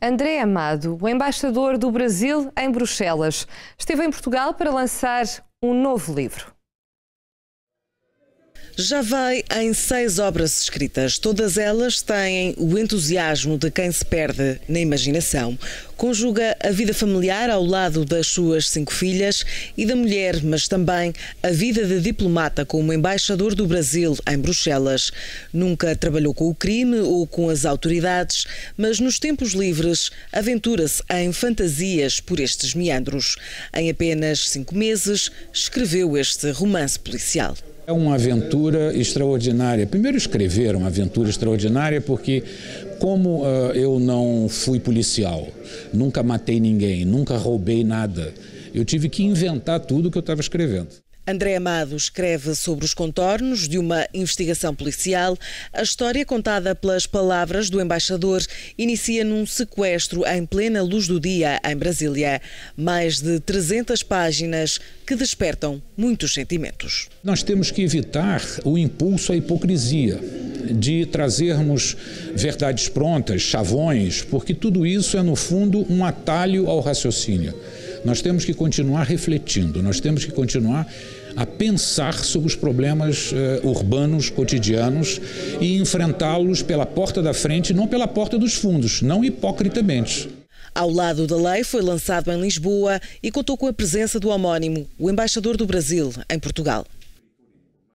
André Amado, o embaixador do Brasil em Bruxelas, esteve em Portugal para lançar um novo livro. Já vai em seis obras escritas. Todas elas têm o entusiasmo de quem se perde na imaginação. Conjuga a vida familiar ao lado das suas cinco filhas e da mulher, mas também a vida de diplomata como embaixador do Brasil em Bruxelas. Nunca trabalhou com o crime ou com as autoridades, mas nos tempos livres aventura-se em fantasias por estes meandros. Em apenas cinco meses, escreveu este romance policial. É uma aventura extraordinária. Primeiro, escrever uma aventura extraordinária, porque, como uh, eu não fui policial, nunca matei ninguém, nunca roubei nada, eu tive que inventar tudo que eu estava escrevendo. André Amado escreve sobre os contornos de uma investigação policial. A história, contada pelas palavras do embaixador, inicia num sequestro em plena luz do dia em Brasília. Mais de 300 páginas que despertam muitos sentimentos. Nós temos que evitar o impulso à hipocrisia de trazermos verdades prontas, chavões, porque tudo isso é, no fundo, um atalho ao raciocínio. Nós temos que continuar refletindo, nós temos que continuar a pensar sobre os problemas uh, urbanos cotidianos e enfrentá-los pela porta da frente, não pela porta dos fundos, não hipocritamente. Ao lado da lei foi lançado em Lisboa e contou com a presença do homónimo, o embaixador do Brasil em Portugal.